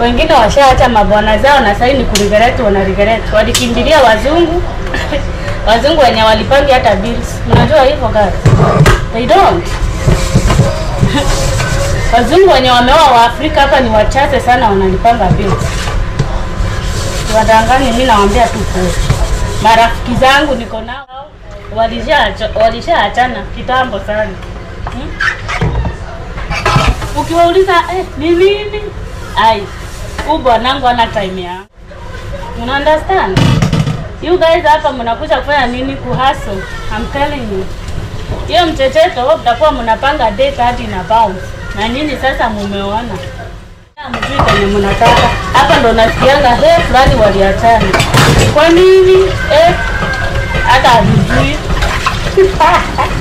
wengine washaacha mabwana zao na sasa ni kurigereti wanarigereti. Walikimbilia wazungu. Wazungu wenye walipangi hata bills. Mnajua hivyo guys? They don't. Wazungu wenye wameoa waafrika hapa ni wachache sana wanalipanga bills. Wadangani mi nawambia tu marafiki zangu niko nao. Walishaachana walisha kitambo sana. Hmm? ukiwauliza eh, ni nini? Ai huu bwanangu ana time ya. Una understand you guys hapa mnakuja kufanya nini kuhaso I'm telling you. Hiyo mchecheto mtakuwa mnapanga date hadi na bounce. Na nyinyi sasa mumeona? Mjui kwenye mnataka. Hapa ndo nasikianga he fulani waliachana. Kwa nini eh? Hata hamjui.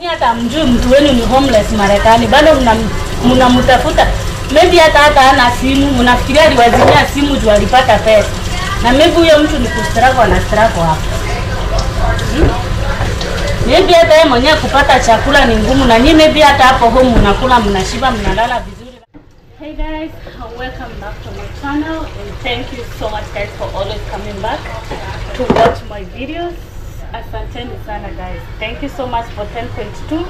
Ni hata mjui mtu wenu ni homeless Marekani, bado mnamtafuta mnamtafuta maybe hata hata hana simu, unafikiria aliwazimia simu juu alipata pesa, na maybe huyo mtu ni kustruggle na struggle hapo Hmm? maybe hata yeye mwenyewe kupata chakula ni ngumu, na nyinyi maybe hata hapo home mnakula, mnashiba, mnalala vizuri. Hey guys, welcome back to my channel and thank you so much guys for always coming back to watch my videos. Asanteni sana guys. Thank you so much for 10.2.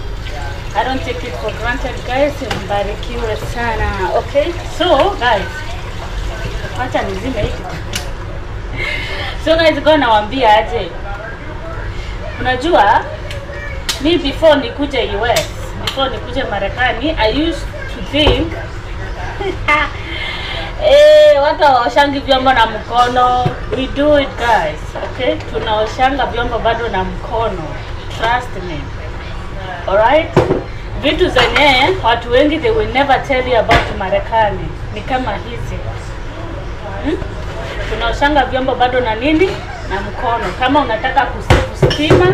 I don't take it for granted guys. Mbarikiwe sana. Okay? So guys, wacha nizime hiki. So guys, go nawaambia aje. Unajua mi before nikuje US, before nikuje Marekani, I used to think Eh, watu hawaoshangi vyombo na mkono. We do it guys, okay? Tunaoshanga vyombo bado na mkono. Trust me. Alright? Vitu zenye watu wengi they will never tell you about Marekani ni kama hizi. Hmm? Tunaoshanga vyombo bado na nini? Na mkono. Kama unataka kusifu stima,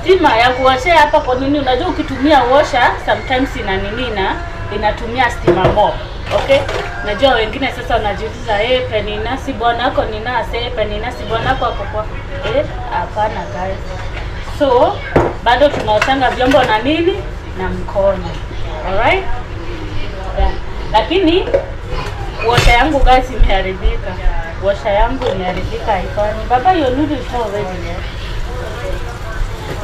stima ya kuoshea hapa kwa nini? Unajua ukitumia washer sometimes ina nini na inatumia stima mob. Okay? Najua wengine sasa wanajiuliza eh, Nasi bwana wako ni nasi, eh, Nasi bwana wako ako kwa eh, hapana guys. So bado tunaoshanga vyombo na nini na mkono. Alright? Yeah. Lakini wosha yangu guys imeharibika. wosha yangu imeharibika haifanyi. Baba hiyo nudi there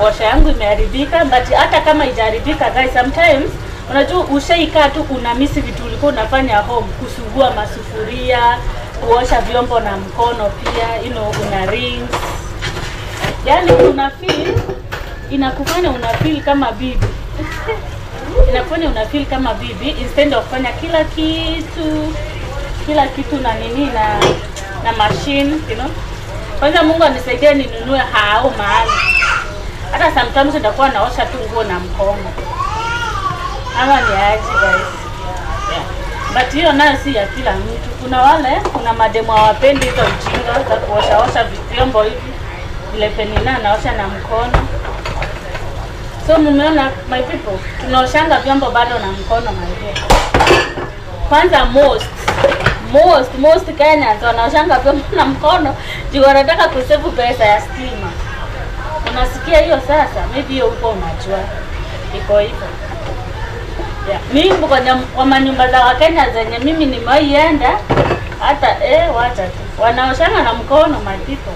washa yangu imeharibika but hata kama ijaharibika guys sometimes unajua ushaikaa tu kuna misi vitu ulikuwa unafanya home kusugua masufuria kuosha vyombo na mkono pia you know, una rings. Yaani una feel inakufanya una feel kama bibi. Inakufanya una feel kama bibi instead of kufanya kila kitu kila kitu na nini na na machine you know. Kwanza mungu anisaidie ninunue hao mahali. Hata sometimes nitakuwa naosha tu nguo na mkono ama ni aje guys? But hiyo nayo si ya kila mtu. Kuna wale kuna mademu hawapendi hizo ujinga za kuoshaosha vyombo hivi. Vile penina naosha na mkono. So mmeona my people tunaoshanga vyombo bado na mkono my dear. Kwanza most most most Kenyans wanaoshanga vyombo na mkono juu wanataka kusevu pesa ya stima. Unasikia hiyo sasa? Maybe hiyo huko unajua. Iko hivyo yeah. mimi kwenye kwa za wakenya zenye mimi nimewaienda hata eh, wacha tu. Wanaoshana na mkono people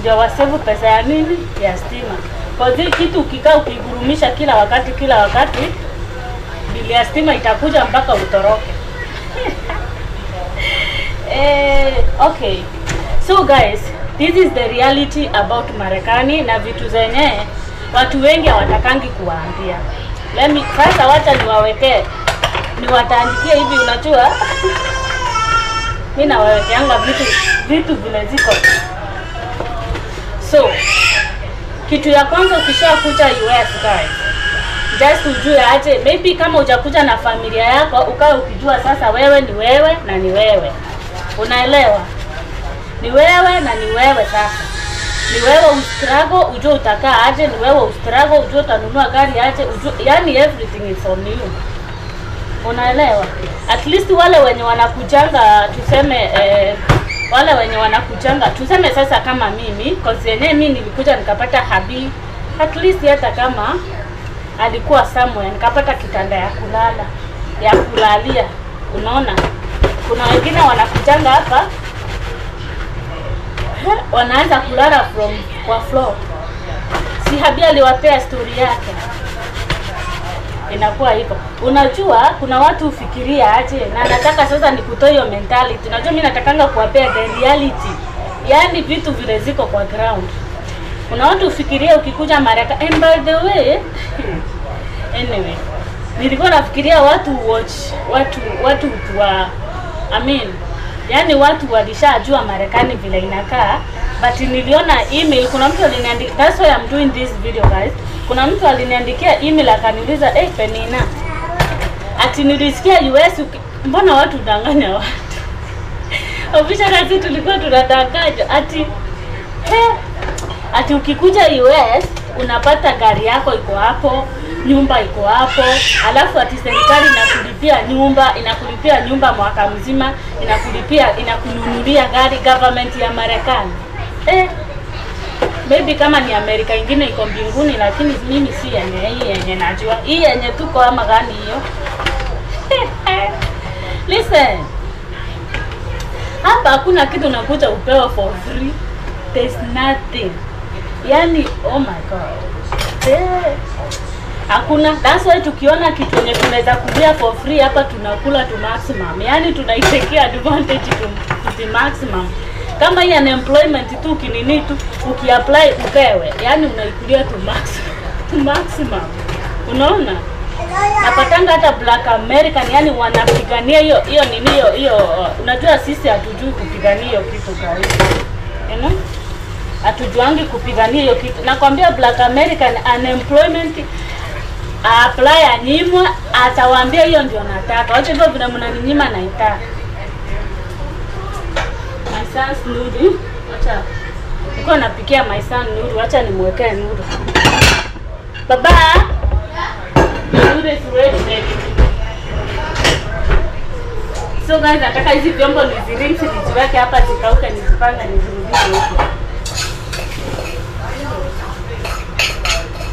ndio wasevu pesa ya nini ya stima. Kwa kitu ukikaa ukigurumisha kila wakati kila wakati bili ya stima itakuja mpaka utoroke. Eh, okay. So guys this is the reality about Marekani na vitu zenye watu wengi hawatakangi kuwaambia. Let me sasa, wacha niwawekee. Niwataandikie hivi, unajua? Mi nawawekeanga vitu vitu vile ziko. So kitu ya kwanza ukishakuja US guys, just ujue aje, maybe kama hujakuja na familia yako, ukawe ukijua sasa wewe ni wewe na ni wewe, unaelewa? ni wewe na ni wewe sasa ni wewe ustrago ujue utakaa aje ni wewe ustrago ujue utanunua gari aje ujue yani everything is on you. Unaelewa? At least wale wenye wanakujanga tuseme eh, wale wenye wanakujanga tuseme sasa kama mimi cause yenyewe mimi nilikuja nikapata habi at least hata kama alikuwa somewhere nikapata kitanda ya kulala ya kulalia. Unaona, kuna wengine wanakujanga hapa wanaanza kulala from kwa floor. Si Habi aliwapea story yake, inakuwa hivyo. Unajua kuna watu ufikiria aje, na nataka sasa nikutoe hiyo mentality. Unajua mimi natakanga kuwapea the reality, yaani vitu vile ziko kwa ground. Kuna watu ufikiria ukikuja Marekani, and by the way anyway, nilikuwa nafikiria watu watch watu watu wa I mean, yani watu walishajua Marekani vile inakaa, but niliona email, kuna mtu aliniandikia, that's why I'm doing this video guys. Kuna mtu aliniandikia email akaniuliza, hey, Penina, ati nilisikia US mbona watu danganya watu? Ofisha kazi tulikuwa tunadanganya. Ati he, ati ukikuja US unapata gari yako iko hapo, nyumba iko hapo, alafu ati serikali inakulipia nyumba, inakulipia nyumba mwaka mzima, inakulipia inakununulia gari government ya Marekani. Eh, maybe kama ni Amerika ingine iko mbinguni, lakini mimi si yenye hii yenye najua, hii yenye tuko ama gani hiyo? Listen, hapa hakuna kitu nakuja upewa for free. There's nothing. Yani, oh my god. Eh. Hakuna. That's why tukiona kitu yenye tunaweza kulia for free hapa tunakula tu maximum. Yani tunaitekea advantage to, to maximum. Kama hii unemployment tu kinini tu ukiapply ukewe, Yani unaikulia tu maximum. To maximum. Unaona? napatanga hata black american yani wanapigania hiyo hiyo nini hiyo hiyo uh, unajua sisi hatujui kupigania hiyo kitu guys you know hatujuangi kupigania hiyo kitu nakwambia black american unemployment apply anyimwe, atawaambia hiyo ndio nataka wacha hivyo vile mnaninyima naitaka my son's nudu. wacha niko napikia my son nudu. wacha nimwekee nudu. baba Nudu is ready baby so guys nataka hizi vyombo nizirinsi niziweke hapa zikauke nizipanga nizirudishe huko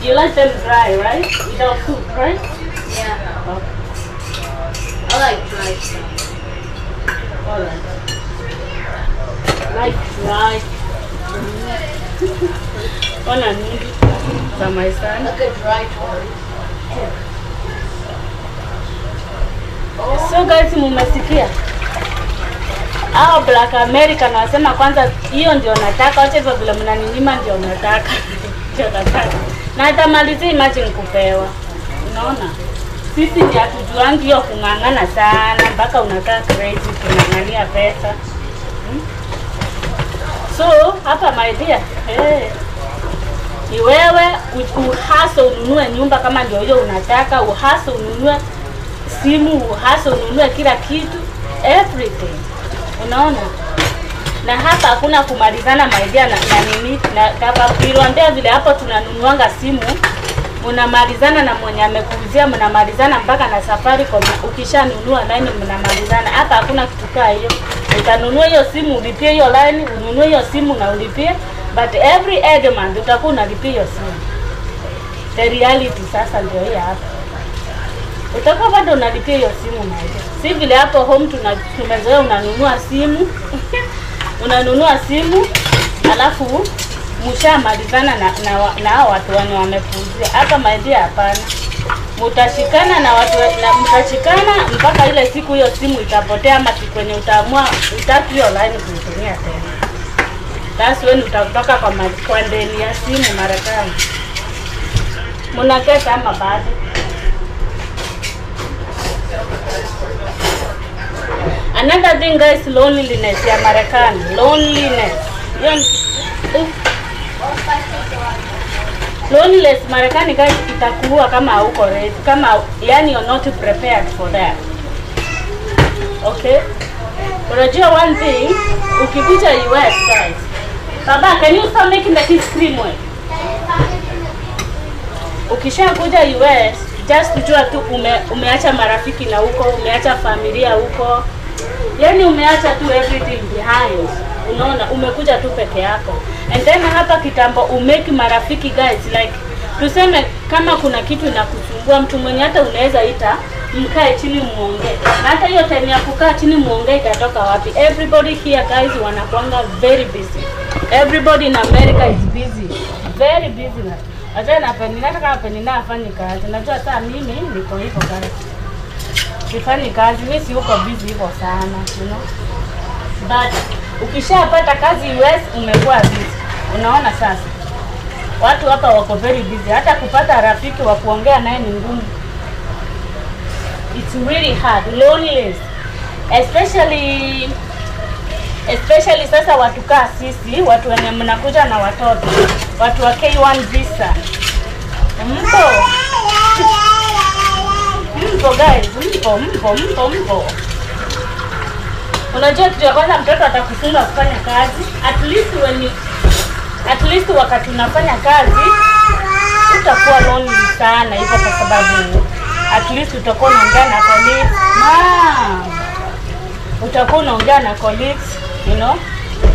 You like them dry, right? Without cook, right? Yeah, Okay. I like dry stuff. Alright. Like dry. Ona nini za my son. Like a dry toy. So guys, mumesikia hao Black America nasema kwanza, hiyo ndio nataka, wacha hivyo vile mnaninyima, ndio nataka ndio nataka, na atamalizia imagine kupewa. Unaona, sisi ndio hatujuangi hiyo kung'ang'ana sana, mpaka unakaa crazy kung'ang'ania pesa hmm? So hapa my dear, hey, ni wewe ununue nyumba kama ndio hiyo unataka, uhaso ununue simu, uhaso ununue kila kitu, everything. Unaona? Na hapa hakuna kumalizana maidia na, na nini na hapa niliwaambia vile hapo tunanunuanga simu mnamalizana na mwenye amekuuzia, mnamalizana mpaka na safari kwa Ukishanunua line mnamalizana. Hapa hakuna kitu kaa hiyo. Utanunua hiyo simu ulipie hiyo line, ununue hiyo simu na ulipie, but every every month utakuwa unalipia hiyo simu. The reality sasa ndio hii hapa utakuwa bado unalipia hiyo simu maisha. Si vile hapo home tumezoea unanunua simu unanunua simu alafu mshamalizana na na, na hao watu wenye wamepuuzia. Hapa maendia, hapana, Mtashikana na watu na mtashikana mpaka ile siku hiyo simu itapotea, ama siku yenye utaamua utaki hiyo line kuitumia tena. Basi when utatoka kwa kwa ndeni ya simu mara Marekani. mnakaa ama bado? Another thing guys, loneliness ya Marekani. Loneliness. Loneliness Marekani guys itakuua kama hauko ready, kama yani you're not prepared for that. Okay? Unajua one thing, ukikuja US guys. Baba, can you stop making the kids scream way? Ukishakuja US just kujua tu ume, umeacha marafiki na huko, umeacha familia huko, yani umeacha tu everything behind. Unaona, umekuja tu peke yako, and then hapa kitambo umeki marafiki guys, like tuseme kama kuna kitu inakusumbua, mtu mwenye hata unaweza ita mkae chini muongee. Na hata hiyo time ya kukaa chini muongee itatoka wapi? Everybody here guys wanakuanga very busy. Everybody in America is busy. Very busy. na- Hata na Penina hata kama Penina kazi. Najua hata mimi niko hivyo kazi. Sifanyi kazi, mimi siuko uko busy hivyo sana, you know. But ukishapata kazi US umekuwa busy. Unaona sasa? Watu hapa wako very busy. Hata kupata rafiki wa kuongea naye ni ngumu. It's really hard. Loneliness. Especially especially sasa watu kaa sisi, watu wenye mnakuja na watoto, watu wa K1 visa. Mpo mpo guys, mpo mpo mpo mpo. Unajua kitu ya kwanza mtoto atakufunga kufanya kazi. At least when you, at least wakati unafanya kazi utakuwa lonely sana hivyo, kwa sababu at least utakuwa unaongea na colleagues. ma, utakuwa unaongea na colleagues, you know,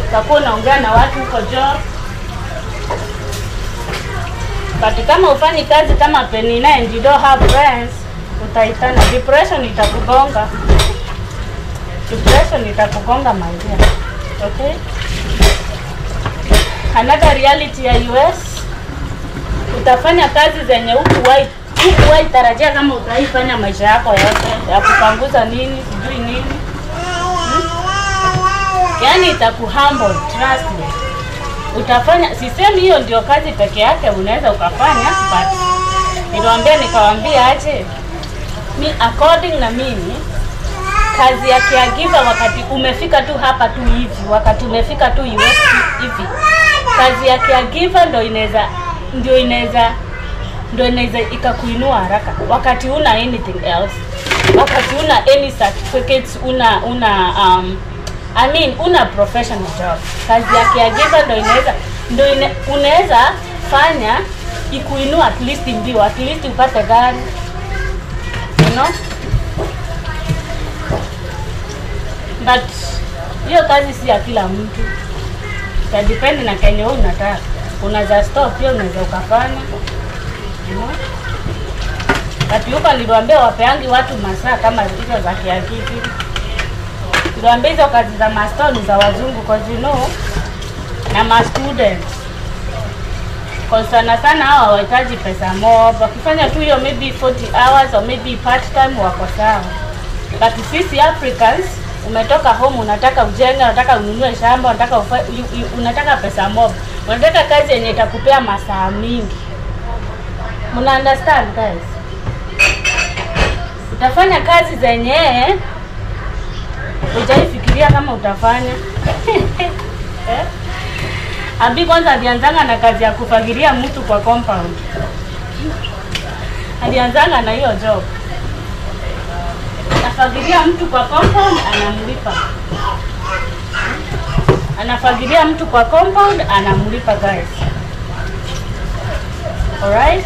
utakuwa unaongea na watu huko job. But kama ufanyi kazi kama Penina and you don't have friends, utaitana depression, itakugonga depression, itakugonga my dear. Okay, another reality ya US utafanya kazi zenye hukuwahi hukuwahi tarajia kama utaifanya maisha yako yote ya kupanguza nini sijui nini hmm? Yaani itakuhumble, trust me. Utafanya, sisemi hiyo ndio kazi peke yake unaweza ukafanya, but niliwaambia nikawambia aje, mi according na mimi kazi ya caregiver wakati umefika tu hapa tu hivi, wakati umefika tu US hivi, kazi ya caregiver ndo inaweza ndio inaweza ndio inaweza ikakuinua haraka, wakati una anything else, wakati una any certificates, una una um, I mean una professional job. Kazi ya caregiver ndo inaweza ndo ina, unaweza fanya ikuinua at least mbio, at least upate gari know but hiyo kazi si ya kila mtu, itadipendi na kenye wewe unataka. Unaweza stop hiyo unaweza ukafanya you know? Niliwaambia wapeangi watu masaa kama hizo za kiakiki. Niliwaambia hizo kazi za master ni za wazungu cause you know, na ma students Cause sana sana hawa hawahitaji pesa mob, wakifanya tu hiyo maybe 40 hours or maybe part time wako sawa, but sisi Africans umetoka home, unataka ujenge, unataka ununue shamba, unataka ufa, u- u- unataka pesa mob, unataka kazi yenye itakupea masaa mingi. Muna understand guys? Utafanya kazi zenye hujaifikiria kama utafanya eh? Abi kwanza alianzanga na kazi ya kufagilia mtu kwa compound. Alianzanga na hiyo job, anafagilia mtu kwa compound, anamlipa. Anafagilia mtu kwa compound, anamlipa guys. Alright?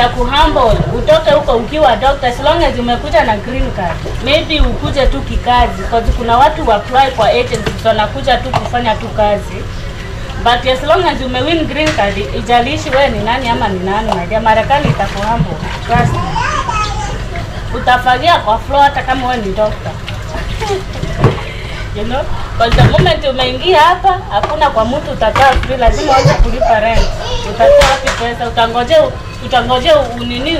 Itakuhumble utoke huko ukiwa doctor as long as umekuja na green card. Maybe ukuje tu kikazi because kuna watu wa apply kwa agencies wanakuja tu kufanya tu kazi. But as long as umewin green card ijalishi wewe ni nani ama ni nani dear Marekani itakuhumble trust me. Utafagia kwa floor hata kama wewe ni doctor. You know? Kwa the moment umeingia hapa hakuna kwa mtu utakaa free lazima uanze kulipa rent. Utatoa wapi pesa? Utangoje utangoje unini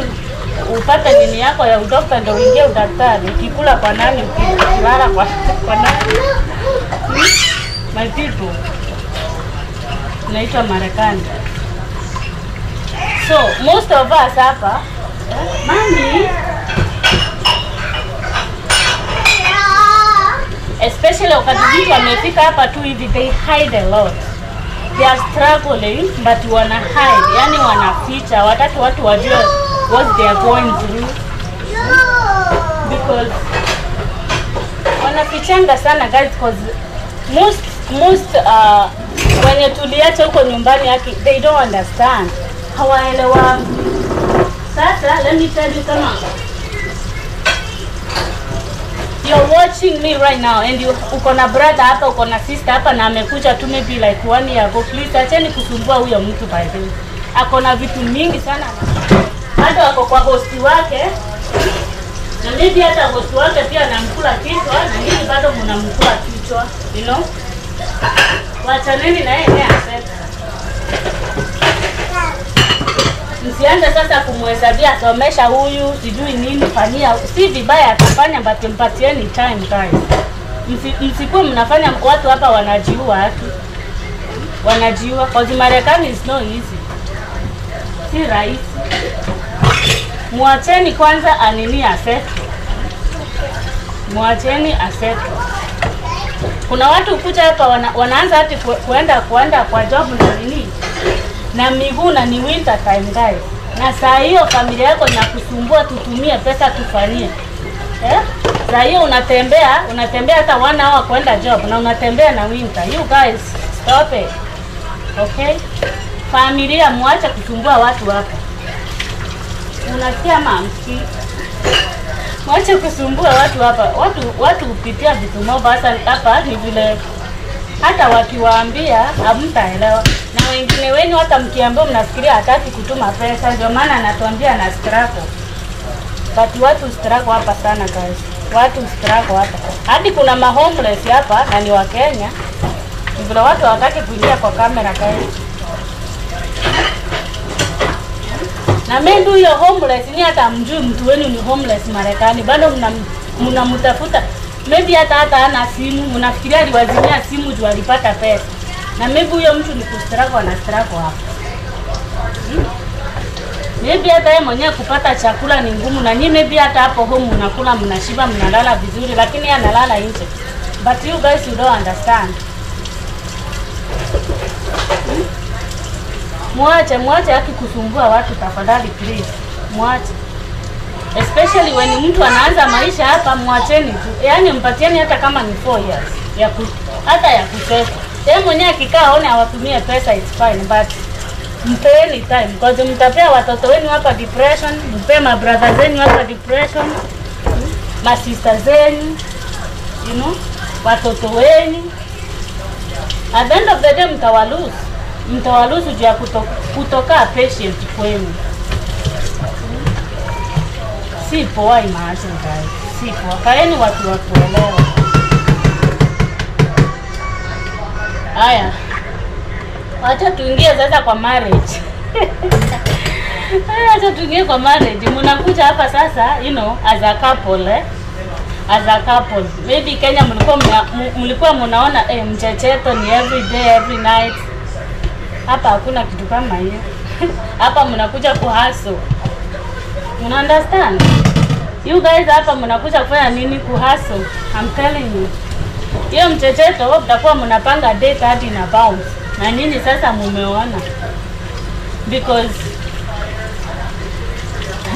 upate nini yako ya udokta ndo uingie udaktari. Ukikula kwa nani ukilala kwa, kwa nani? Hmm? my naitwa Marekani. So most of us hapa eh, mami? Especially wakati mtu amefika hapa tu hivi they hide a lot they are struggling but wana hide. Yani wanaficha wataki watu wajue what they are going through. Because wanafichanga sana guys because most most uh, wenye tuliacha huko nyumbani yake they don't understand. Hawaelewa. Sasa let me tell you kama you're watching me right now and you uko na brother hapa uko na sister hapa na amekuja tu maybe like one year ago. Please acheni kusumbua huyo mtu by the way. Ako na vitu mingi sana. Hata ako kwa hosti wake. Na maybe hata hosti wake pia anamkula kichwa na nini, bado mnamkula kichwa you know? Wachaneni na yeye accept msianze sasa kumhesabia somesha huyu sijui nini fanyia si vibaya atafanya but mpatieni time guys. Msi, msikuwe mnafanya watu hapa wanajiua watu wanajiua cause Marekani is no easy. Si rahisi. Mwacheni kwanza anini asetu mwacheni asetu kuna watu kuja hapa wana, wanaanza hati ku, kuenda kuenda kwa job na nini na miguu na ni winter time guys na saa hiyo familia yako inakusumbua tutumie pesa tufanyie. Eh? saa hiyo unatembea unatembea hata one hour kwenda job na unatembea na winter you guys stop it. Okay? Familia mwache kusumbua watu hapa unasikia mamski? Mwache kusumbua watu hapa. Watu watu hupitia vitu moba. Hasa hapa ni vile hata wakiwaambia hamtaelewa. Na wengine wenu hata mkiambia mnafikiria hataki kutuma pesa ndio maana anatuambia na struggle. But watu struggle hapa sana guys. Watu struggle hapa. Hadi kuna ma homeless hapa na ni wa Kenya. Ndio watu hawataki kuingia kwa kamera guys. Na mimi huyo homeless ni hata mjui mtu wenu ni homeless Marekani, bado mnamtafuta mnamtafuta maybe hata hata ana simu, unafikiria aliwazimia simu juu alipata pesa, na maybe huyo mtu ni kustruggle na struggle hapo Hmm? maybe hata yeye mwenyewe kupata chakula ni ngumu, na nyinyi maybe hata hapo home mnakula, mnashiba, mnalala vizuri, lakini yeye analala nje. But you guys you don't understand. Mwache, mwache akikusumbua watu tafadhali, please, mwache. Especially when mtu anaanza maisha hapa, mwacheni tu, yaani mpatieni hata kama ni 4 years. Ya ku, hata ya kusesa. Yeye mwenyewe akikaa aone awatumie pesa, it's fine, but mpeeni time. Because mtapea watoto wenu hapa depression, mpee mabrother zenu hapa depression, masista zenu, you know, watoto wenu. At the end of the day mtawalusu mtawalusu juu ya kuto, kutokaa patient kwenu si poa imagine guys si poa kaeni watu wa kuelewa haya wacha tuingie sasa kwa marriage Aya, wacha tuingie kwa marriage mnakuja hapa sasa you know as a couple eh? as a couple maybe Kenya mlikuwa mlikuwa mnaona eh, mchecheto ni every day every night hapa hakuna kitu kama hiyo hapa mnakuja kuhaso una understand? You guys hapa mnakuja kufanya nini kuhaso I'm telling you. Hiyo mchecheto mtakuwa mnapanga date hadi na bounce. Na nyinyi sasa mumeona? Because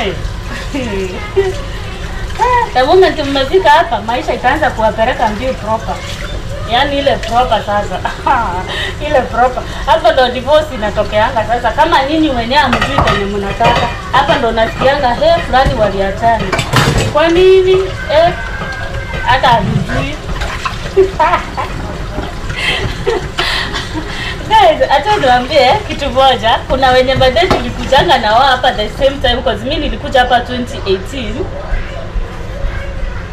the moment mmefika hapa maisha itaanza kuwapeleka mbio proper yaani ile proper sasa. Ile proper. Hapa ndo divorce inatokeanga sasa. Kama nyinyi wenyewe hamjui kwenye mnataka hapa ndo nasikianga he fulani waliachana. Kwa nini? Eh hata hamjui. Guys, acha niwaambie kitu moja. Kuna wenye baadaye tulikujanga na wao hapa the same time cause mimi nilikuja hapa 2018.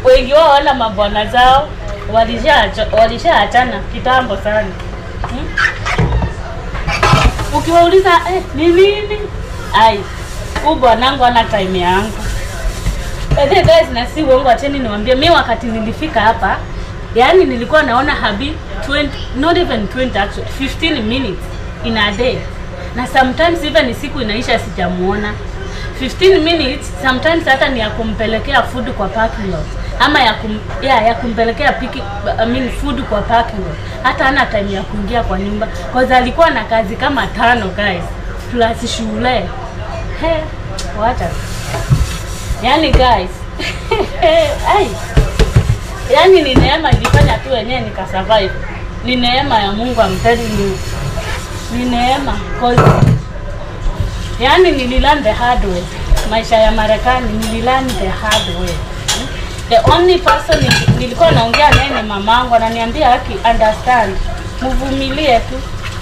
Wengi wao wana mabwana zao walishaachana kitambo sana. Hmm? Ukiwauliza eh, ni nini? Ai, huyu bwanangu ana time yangu. But then guys, na si uongo, acheni niwaambie, mi wakati nilifika hapa, yani nilikuwa naona habi 20, not even 20 actually, 15 minutes in a day, na sometimes even siku inaisha sijamuona 15 minutes, sometimes hata ni ya kumpelekea food kwa parking lot ama ya, kum, ya, ya kumpelekea piki, I mean food kwa parking lot. Hata hana time ya kuingia kwa nyumba. Cause alikuwa na kazi kama tano guys, plus shule. He, wacha yani guys. Ai yani ni neema ilifanya tu wenyewe nikasurvive. Ni neema ya mungu amtendi ni ni neema cause yani nililande hard way. Maisha ya marekani nililande hard way the only person nilikuwa naongea naye ni mamangu ananiambia Aki, understand. Mvumilie tu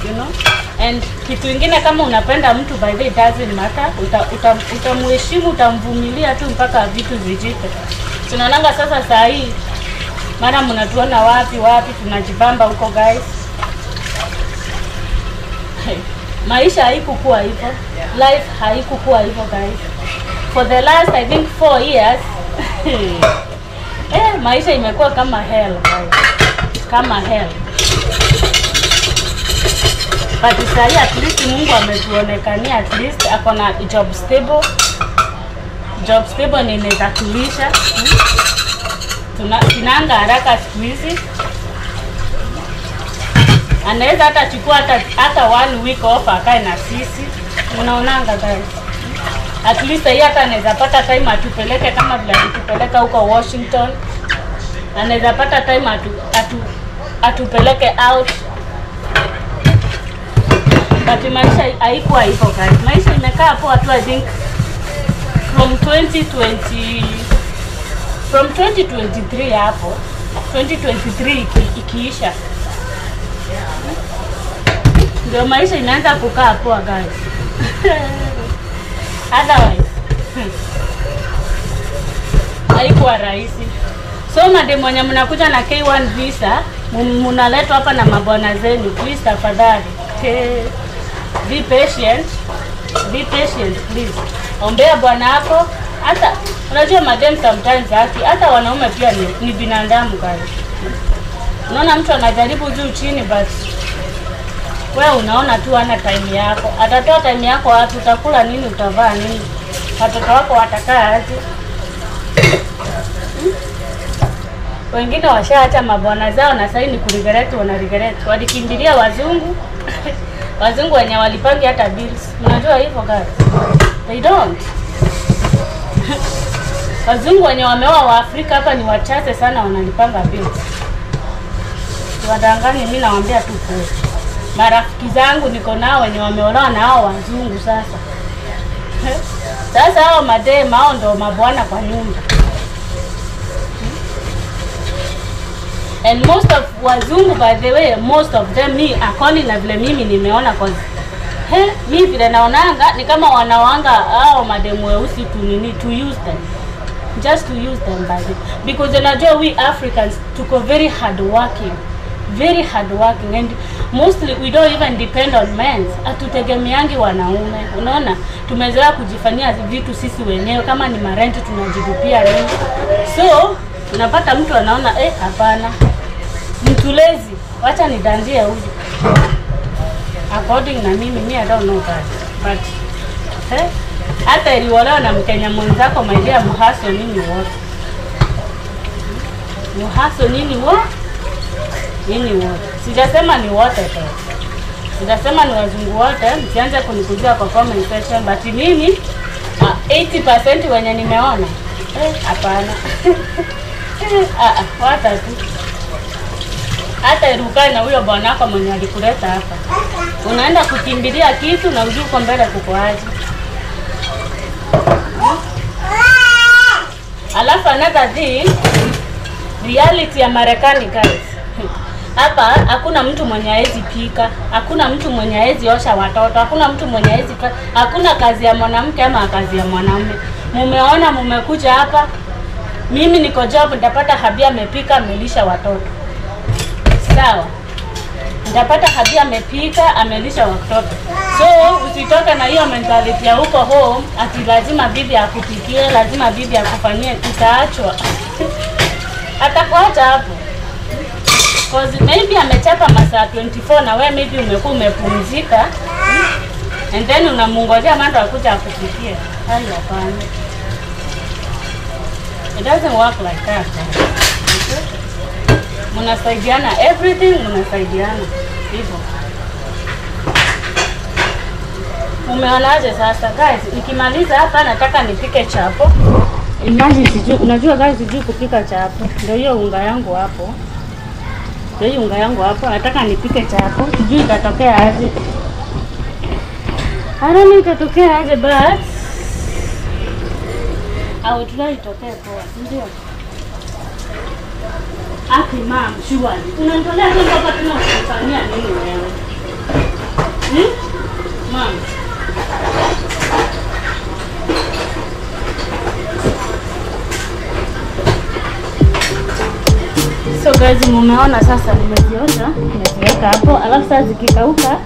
you know? And kitu ingine kama unapenda mtu by the doesn't matter. Uta, uta, utamheshimu utamvumilia tu mpaka vitu vijipe tunaonanga sasa saa hii mara mnatuona wapi wapi tunajibamba huko guys. Hey, maisha haikukuwa hivyo. Life haikukuwa hivyo guys. For the last i think four years eh, maisha imekuwa kama hell guys. kama hell. But sahii at least mungu ametuonekania at least ako na job stable. Job stable ni inaweza tulisha? Tuna, tunaanga haraka siku hizi. Anaweza hata chukua hata hata one week off akae na sisi. Unaonanga guys at least hii hata anaweza pata time atupeleke kama vile alitupeleka huko Washington. Anaweza pata time atu, atu, atupeleke out. But maisha haikuwa hivyo guys. Maisha imekaa poa tu i think. From 2020 from 2023 hapo 2023 iki, ikiisha. Ndio maisha inaanza kukaa poa guys otherwise haikuwa rahisi. So madem wenye mnakuja na K1 visa mnaletwa hapa na mabwana zenu. Please tafadhali. Be patient. Be patient please. Ombea bwana wako hata unajua madem sometimes haki. Hata wanaume pia ni, ni binadamu kazi. unaona mtu anajaribu juu chini but wewe unaona tu ana time yako. Atatoa time yako wapi? Utakula nini? Utavaa nini? Watoto wako watakaa aje? Hmm? wengine washaacha mabwana zao na sahii ni kurigereti wanarigereti walikimbilia wazungu. Wazungu wenye walipangi hata bills. Unajua hivyo guys? They don't. Wazungu wenye wameoa waafrika hapa ni wachache sana wanalipanga bills. Wadanganyi, mi nawambia tu kweli marafiki zangu niko nao wenye wameolewa na hao wazungu sasa. Sasa hao madema hao ndo mabwana kwa nyumba. And most of wazungu by the way most of them mi akoni na vile mimi nimeona kwa he mi vile naonanga ni kama wanawanga hao mademu weusi tu nini to use them. Just to use them by the because unajua we africans tuko very hard working very hard working and mostly we don't even depend on men. Hatutegemeangi wanaume. Unaona tumezoea kujifanyia vitu sisi wenyewe kama ni marenti tunajilipia nini. So unapata mtu anaona eh hapana. Mtu lezi wacha nidandie huyu. According na mimi mi I don't know but eh, hata iliolewa na mkenya mwenzako maidia mhaso nini wote? Mhaso nini wote nini wote sijasema ni wote tu sijasema ni wazungu wote msianze kunikujia kwa comment section but mimi uh, 80% wenye nimeona. Eh, hapana. Ah, ah, wata tu. Hata irukae na huyo bwanako mwenye alikuleta hapa. Unaenda kukimbilia kitu na ujui uko mbele kukoaje alafu another thing reality ya marekani guys hapa hakuna mtu mwenye hawezi pika hakuna mtu mwenye hawezi osha watoto hakuna mtu mwenye hawezi hakuna kazi ya mwanamke ama kazi ya mwanamume mumeona mumekuja hapa mimi niko job nitapata habia amepika amelisha watoto. Sawa. Nitapata habia amepika amelisha watoto. So usitoke na hiyo mentality ya huko home ati lazima bibi akupikie lazima bibi akufanyie utaachwa atakuacha hapo Cause maybe amechapa masaa 24 na wewe maybe umekuwa umepumzika and then unamungojea mando akuja akupikie. Hayo hapana. It doesn't work like that. Munasaidiana everything, mnasaidiana hivyo. Umeonaje sasa guys? Nikimaliza hapa nataka nipike chapo. Imagine sijui, unajua guys sijui kupika chapo. Ndio hiyo unga yangu hapo. Ndio hii unga yangu hapo, nataka nipike chapo, sijui itatokea aje. Arani itatokea aje but au try itokea poa, ndio? Aki mam, surely. Unanitolea tu hapa tuna kufanyia nini wewe? Hmm? Mom. So guys, mumeona sasa nimeziosha, nimeziweka hapo, alafu sasa zikikauka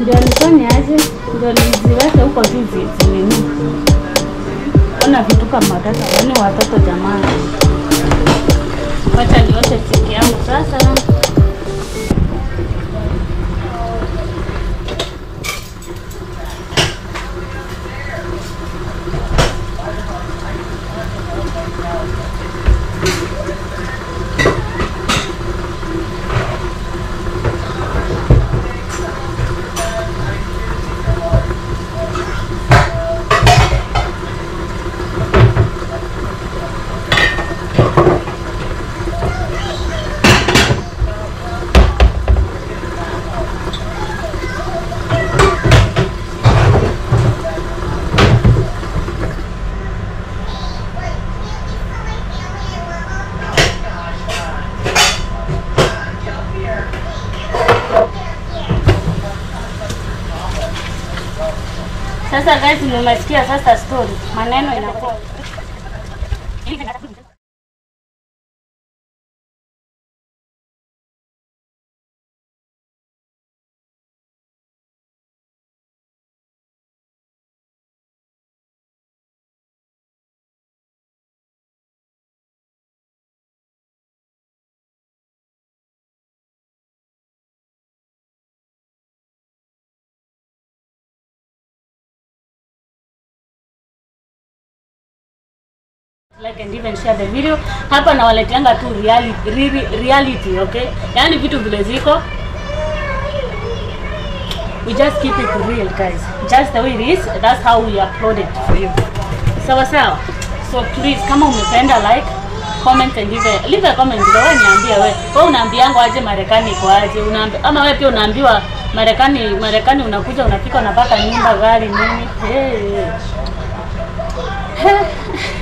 ndio nifanye aje, ndio niziweke huko juu zi- zinini. Ona vitu kama watoto, yaani watoto jamani. Wacha nioshe chiki yangu sasa. Sasa guys, mmesikia sasa story, maneno inakuwa like and even share the video. Hapa nawaleteanga tu reality, re- reality okay? Yaani vitu vile ziko we just keep it real guys. Just the way it is, that's how we upload it for you. Sawa sawa. So please kama umependa like comment and leave a, leave a comment ndio wewe niambie wewe. Wewe unaambiango aje Marekani iko aje? Unaambi ama wewe pia unaambiwa Marekani Marekani unakuja unafika unapata nyumba gari nini? Hey.